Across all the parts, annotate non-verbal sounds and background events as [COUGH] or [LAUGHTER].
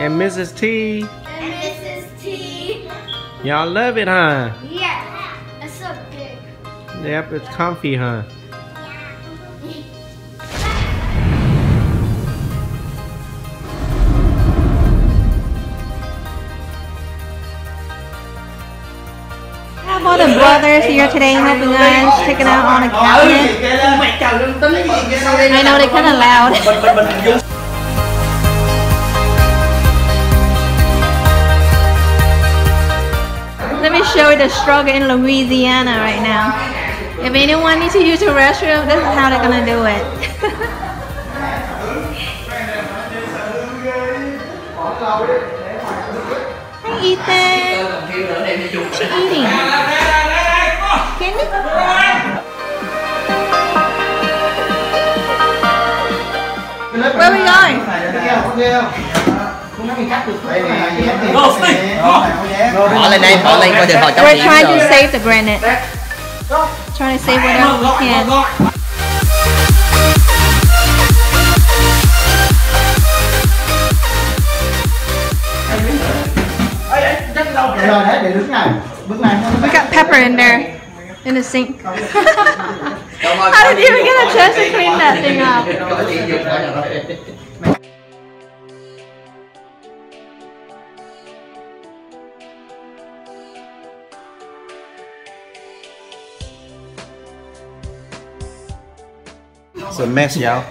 and Mrs. T. And Mrs. T. Y'all love it, huh? Yeah. It's so big. Yep, it's comfy, huh? have all the brothers here today helping us, checking out on the cabinet. Mày chờ lưng tính cái gì kia sau đây I know they're kind of loud. Show the struggle in Louisiana right now. If anyone needs to use the restroom, this is how they're gonna do it. [LAUGHS] Hi Ethan. Kêu nữa đem đi dùng What you eating? Candy? Where we going? Bỏ lên đây, bỏ lên coi điện We're trying to save the granite. Trying to save whatever we can. We got pepper in there in the sink. How did you even get a chance to clean that thing up? It's a mess, y'all.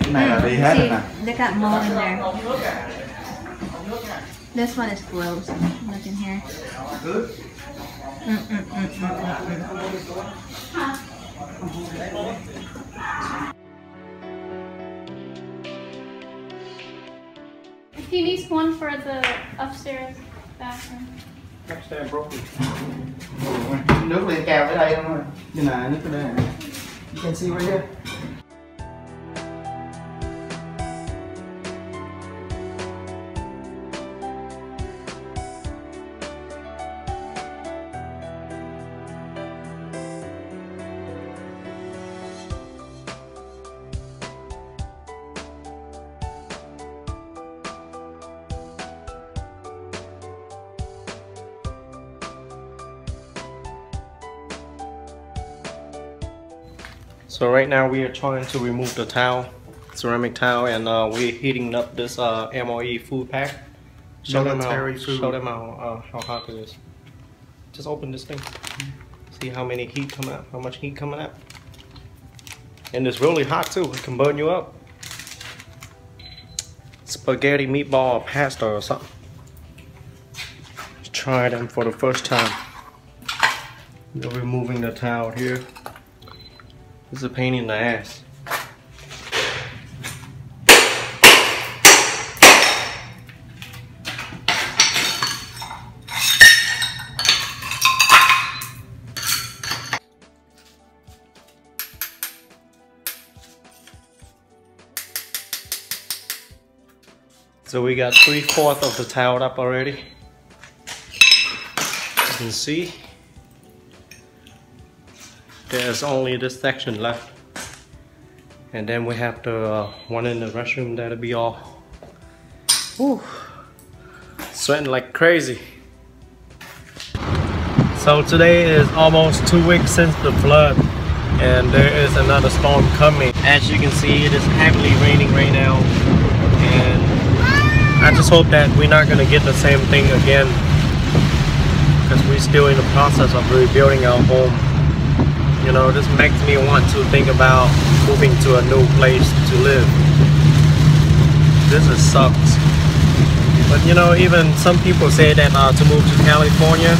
cái này là đi hết rồi nè See, they got mold in there. This one is gross. Look in here. Mm, mm, mm, mm, mm, mm. He needs one for the upstairs bathroom. nước lên kèo ở đây không ơi như là nước ở đây này. you can see right here So right now we are trying to remove the towel, ceramic towel, and uh, we're heating up this uh, MRE food pack. Show them how, food. show them how, uh, how hot it is. Just open this thing. See how many heat coming out, how much heat coming out. And it's really hot too, it can burn you up. Spaghetti, meatball, or pasta or something. Let's try them for the first time. We're removing the towel here. It's a pain in the ass. So we got three fourths of the towel up already. You can see there's only this section left. And then we have the uh, one in the restroom that'll be all. Whew. sweating like crazy. So today is almost two weeks since the flood and there is another storm coming. As you can see it is heavily raining right now and I just hope that we're not gonna get the same thing again because we're still in the process of rebuilding our home you know this makes me want to think about moving to a new place to live. This is sucks. But you know even some people say that uh, to move to California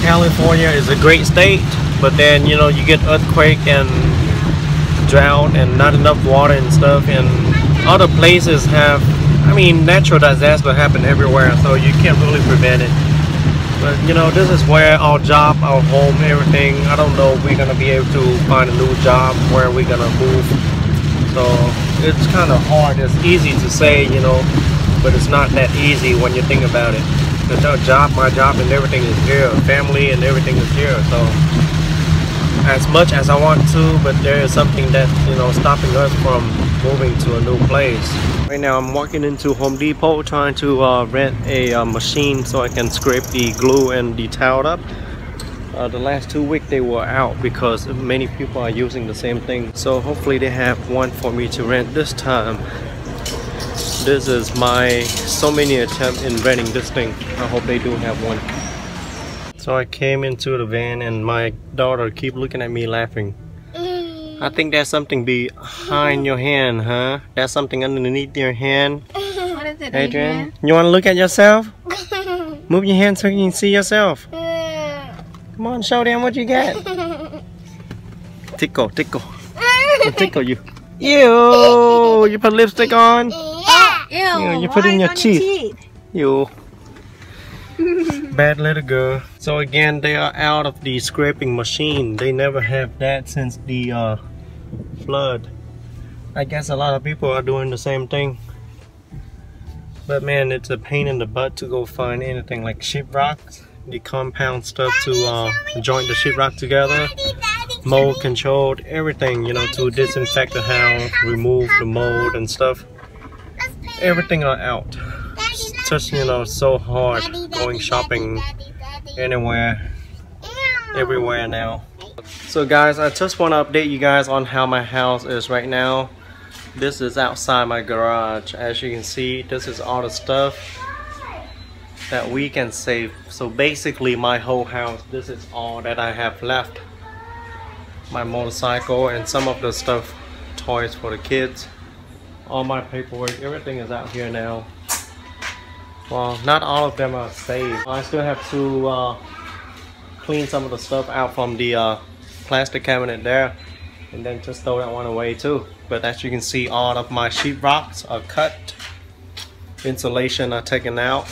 California is a great state but then you know you get earthquake and drought and not enough water and stuff and other places have I mean natural disaster happen everywhere so you can't really prevent it but you know, this is where our job, our home, everything. I don't know if we're gonna be able to find a new job where we're gonna move. So it's kind of hard. It's easy to say, you know, but it's not that easy when you think about it. The job, my job, and everything is here. Family and everything is here. So as much as I want to, but there is something that you know stopping us from moving to a new place. Right now, I'm walking into Home Depot trying to uh, rent a uh, machine so I can scrape the glue and the tile up. Uh, the last two weeks they were out because many people are using the same thing. So hopefully they have one for me to rent this time. This is my so many attempt in renting this thing. I hope they do have one. So I came into the van and my daughter keep looking at me laughing. I think there's something behind your hand, huh? There's something underneath your hand. [LAUGHS] What is it, Adrian, you want to look at yourself? [LAUGHS] Move your hand so you can see yourself. [LAUGHS] Come on, show them what you got. Tickle, tickle. I'll tickle you. Ew! You put lipstick on? Ew, you put it in why your teeth. You. Bad little girl. So again, they are out of the scraping machine. They never have that since the uh, flood. I guess a lot of people are doing the same thing. But man, it's a pain in the butt to go find anything like sheetrocks, the compound stuff to uh, join the sheetrock together, mold controlled, everything, you know, to disinfect the house, remove the mold and stuff. Everything are out. It's just, you know, so hard going shopping anywhere, everywhere now. So guys, I just want to update you guys on how my house is right now. This is outside my garage. As you can see, this is all the stuff that we can save. So basically my whole house, this is all that I have left. My motorcycle and some of the stuff, toys for the kids. All my paperwork, everything is out here now. Well, not all of them are saved. I still have to uh, clean some of the stuff out from the uh, plastic cabinet there and then just throw that one away too. But as you can see, all of my sheetrocks are cut. Insulation are taken out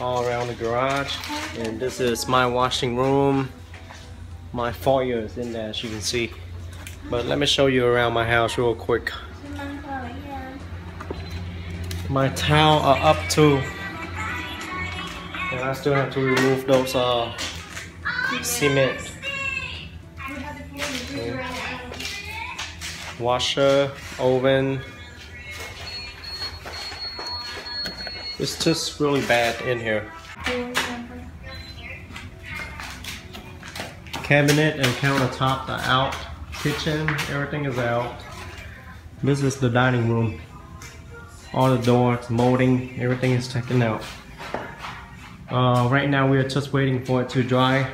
all around the garage. And this is my washing room. My foyer is in there as you can see. But let me show you around my house real quick. My towel are up too. And I still have to remove those uh, cement. Okay. Washer, oven. It's just really bad in here. Cabinet and countertop are out. Kitchen, everything is out. This is the dining room. All the doors, molding, everything is taken out. Uh, right now we are just waiting for it to dry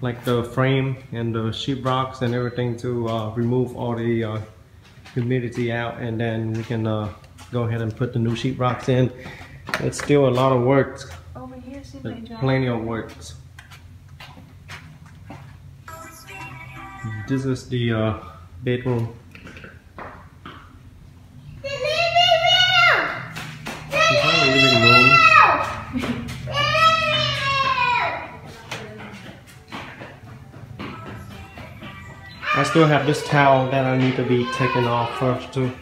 like the frame and the sheetrocks and everything to uh, remove all the uh, humidity out and then we can uh, go ahead and put the new sheetrocks in. It's still a lot of work, Over here, see if they dry. plenty of work. This is the uh, bedroom. Still have this towel that I need to be taken off first too.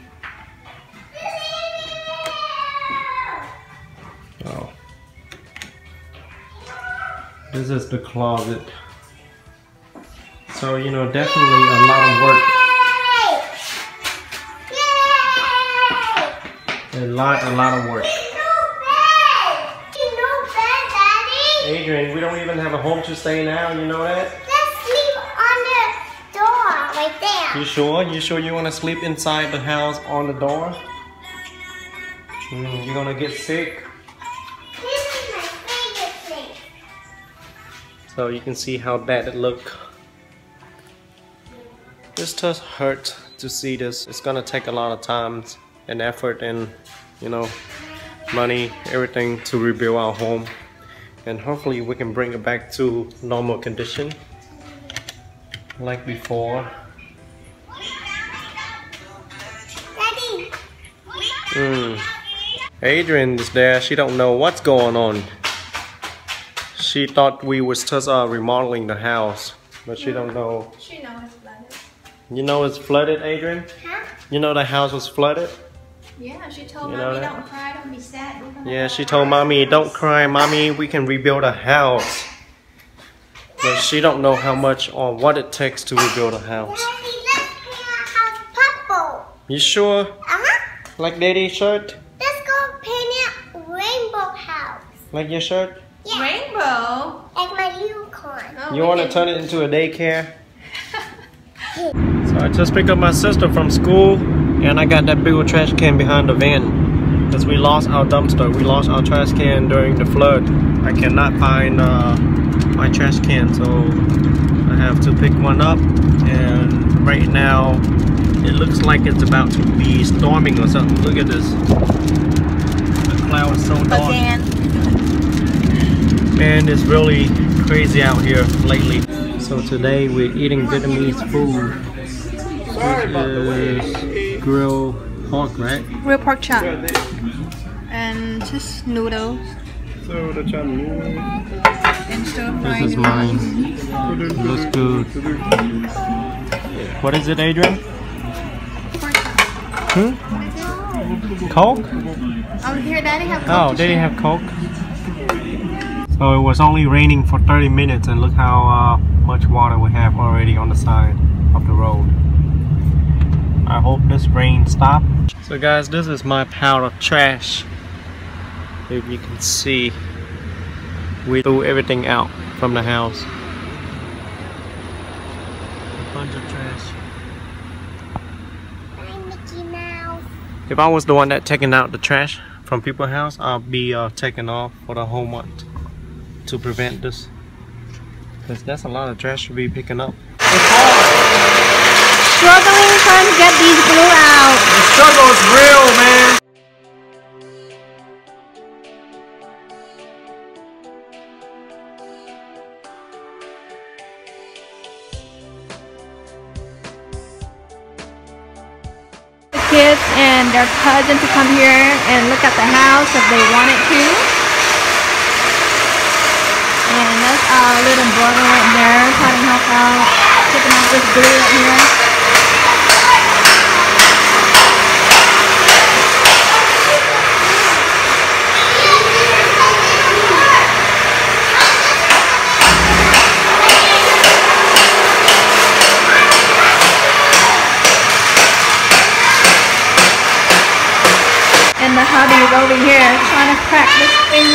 Oh. This is the closet. So, you know, definitely a lot of work. A lot, a lot of work. Adrian, we don't even have a home to stay now, you know that? You sure? You sure you want to sleep inside the house on the door? Mm, you're gonna get sick. So you can see how bad it look. This just hurt to see this. It's gonna take a lot of time and effort and you know money, everything to rebuild our home. And hopefully we can bring it back to normal condition like before. Mm. Adrian is there. She don't know what's going on. She thought we was just uh, remodeling the house, but she don't know. She knows it's flooded. You know it's flooded, Adrian? Huh? You know the house was flooded? Yeah, she told You mommy don't cry, don't be sad. Yeah, she told house." mommy, don't cry, mommy, we can rebuild a house. But she don't know how much or what it takes to rebuild a house. Daddy, let's paint our house purple. You sure? Like daddy's shirt? Let's go paint it rainbow house. Like your shirt? Yeah. Rainbow. Like my unicorn. Oh, You want to turn it into a daycare? [LAUGHS] So I just picked up my sister from school and I got that big old trash can behind the van because we lost our dumpster. We lost our trash can during the flood. I cannot find uh, my trash can so I have to pick one up and right now it looks like it's about to be storming or something. Look at this. The cloud is so dark. Again. Man, it's really crazy out here lately. So today we're eating Vietnamese food. This is grilled pork, right? Real pork chop. And just noodles. So the And stir. This is mine. Looks good. What is it, Adrian? Hmm? Coke? Oh, here, Daddy have Oh, they didn't have Coke. So it was only raining for 30 minutes and look how uh, much water we have already on the side of the road. I hope this rain stops. So guys, this is my pile of trash. If you can see, we threw everything out from the house. A bunch of trash. Hi, Mickey Mouse. If I was the one that taking out the trash from people's house, I'll be uh, taking off for the whole month to prevent this. Cause that's a lot of trash to be picking up. Struggling trying to get these glue out. The struggle is real, man. And their cousin to come here and look at the house if they wanted to. And that's our little brother right there trying to help out, taking off this glue right here. Hubby is over here trying to crack this thing.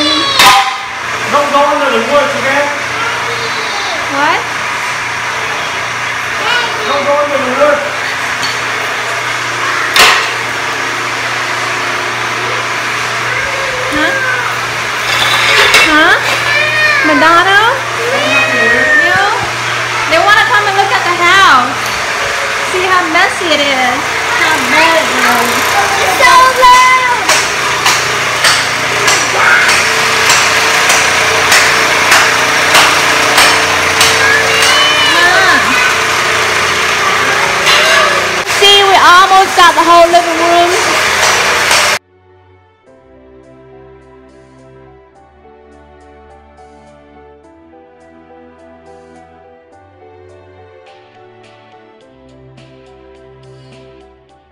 Don't go under the woods, okay? What? Don't go under the woods. Huh? Huh? Madonna? No? They want to come and look at the house. See how messy it is. How bad it is. So loud. Huh? See, we almost got the whole living room.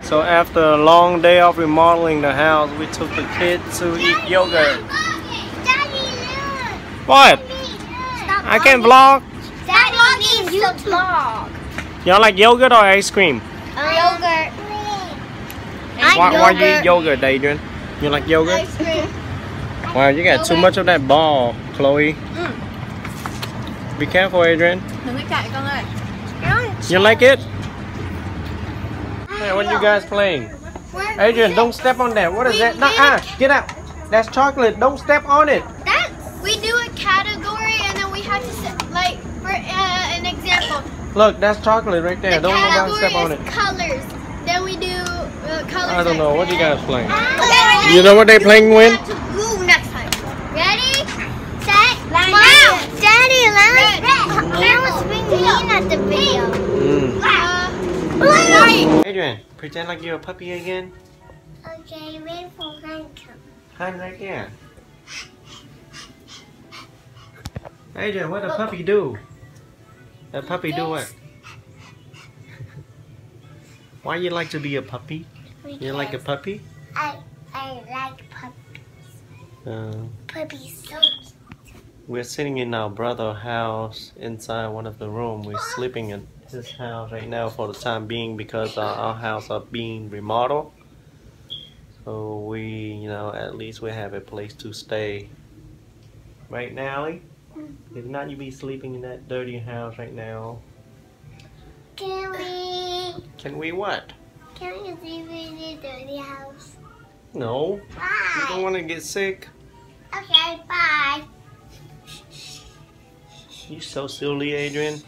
So after a long day of remodeling the house, we took the kids to eat yogurt. Daddy, look. What? Stop I can vlogging. vlog. Daddy needs to vlog. Y'all like yogurt or ice cream? Yogurt. Why, why you eat yogurt, Adrian? You like yogurt? Ice cream. Wow, you got too much of that ball, Chloe. Be careful, Adrian. Đừng có chạy con ơi. You like it? Hey, what are you guys playing? Adrian, don't step on that. What is that? No, ah, get out. That's chocolate. Don't step on it. That we do a category and then we have to set, like for uh, an example. Look, that's chocolate right there. The Don't nobody step on it. colors. Then we do uh, colors. I don't know. What you guys playing? Okay, You know what they playing with? to glue next time. Ready? Set. Wow. Daddy, that was really mean at the video. Mm. Uh, right. Adrian, pretend like you're a puppy again. Okay, wait for Hank. Hide right there. Adrian, what a puppy do? A puppy do what? Why you like to be a puppy? You like a puppy? I I like puppies. Uh, Puppies so cute. We're sitting in our brother house inside one of the room. We're sleeping in his house right now for the time being because uh, our house are being remodeled. So we, you know, at least we have a place to stay. Right now, Allie? If not, you be sleeping in that dirty house right now. Can we? Can we what? Can we sleep in the dirty house? No. Bye. You don't want to get sick. Okay, bye. You so silly, Adrian.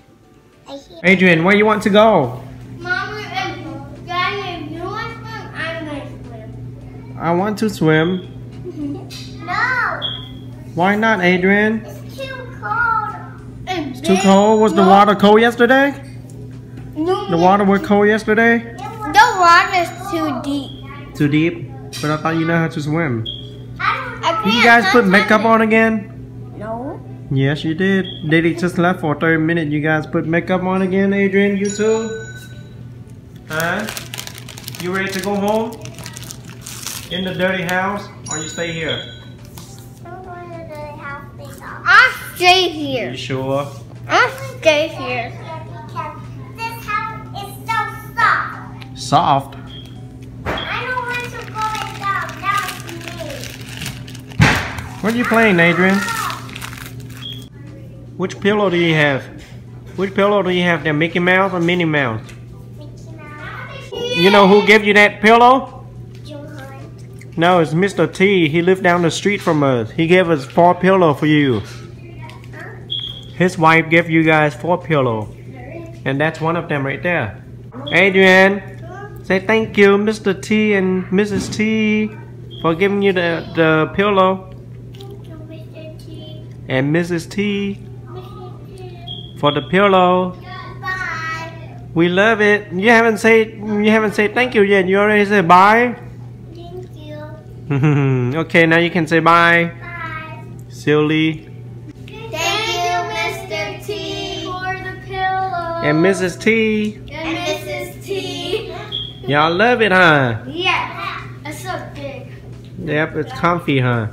Adrian, where you want to go? Mama and Daddy, if you want to swim, I'm gonna swim. I want to swim. [LAUGHS] No, Why not, Adrian? it's too cold. It's too cold. Was the water cold yesterday? No, The water was cold yesterday? The water is too deep. Too deep? But I thought you know how to swim. I Did you guys put makeup on again? No. Yes, you did. Daddy just left for 30 minutes. You guys put makeup on again, Adrian? You too? Huh? You ready to go home? In the dirty house? Or you stay here? I'll stay You here. sure? I'll stay here. Me. What are you playing, Adrian? Which pillow do you have? Which pillow do you have there? Mickey Mouse or Minnie Mouse? Mickey Mouse. You know who gave you that pillow? Johan. No, it's Mr. T. He lived down the street from us. He gave us four pillow for you. His wife gave you guys four pillow. And that's one of them right there. Adrian, say thank you, Mr. T and Mrs. T, for giving you the, the pillow. Thank you, Mr. T. And Mrs. T Mr. T. for the pillow. Bye. We love it. You haven't said you haven't said thank you yet. You already said bye. Thank you. [LAUGHS] okay, now you can say bye. Bye. Silly. Thank you, Mr. T. For the pillow. And Mrs. T. And Mrs. T. Y'all love it, huh? Yeah. it's so big. Yep, it's comfy, huh?